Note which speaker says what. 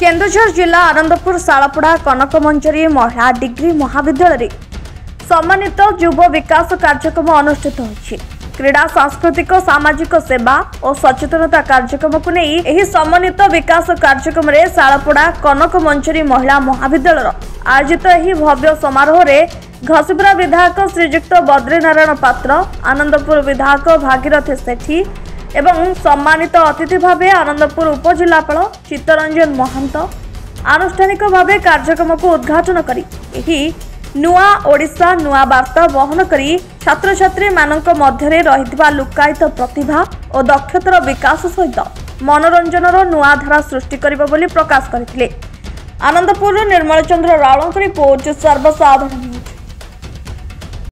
Speaker 1: କେନ୍ଦୁଝର ଜିଲ୍ଲା ଆନନ୍ଦପୁର ଶାଳପଡ଼ା କନକମଞ୍ଜରୀ ମହିଳା ଡିଗ୍ରୀ ମହାବିଦ୍ୟାଳୟରେ ସମ୍ମାନିତ ଯୁବ ବିକାଶ କାର୍ଯ୍ୟକ୍ରମ ଅନୁଷ୍ଠିତ ହୋଇଛି। କ୍ରୀଡ଼ା ସାଂସ୍କୃତିକ ସାମାଜିକ ସେବା ଓ ସଚେତନତା କାର୍ଯ୍ୟକ୍ରମକୁ ନେଇ ଏହି ସମନ୍ୱିତ ବିକାଶ କାର୍ଯ୍ୟକ୍ରମରେ ଶାଳପଡ଼ା କନକମଞ୍ଜରୀ ମହିଳା ମହାବିଦ୍ୟାଳୟର ଆୟୋଜିତ ଏହି ଭବ୍ୟ ସମାରୋହରେ ଘସିପୁରା ବିଧାୟକ ଶ୍ରୀଯୁକ୍ତ ବଦ୍ରିନାରାୟଣ ପାତ୍ର ଆନନ୍ଦପୁର ବିଧାୟକ ଭାଗୀରଥୀ ସେଠୀ এবং সম্মানিত অতিথি ভাবে আনন্দপুর উপজেলাপাল চিত্তরঞ্জন মহান্ত আনুষ্ঠানিক ভাবে কার্যক্রমকে উদ্ঘাটন করে। এই নূয়া ওড়িশা নূয়া বার্তা বহন করে ছাত্রছাত্রী মানুষ মধ্যে রহিথিবা লুকায়িত প্রতিভা ও দক্ষতার বিকাশ সহিত মনোরঞ্জনর নূয়া ধারা সৃষ্টি করিব বলি প্রকাশ করে আনন্দপুর নির্মলচন্দ্র চন্দ্র রিপোর্ট সর্বসাধারণ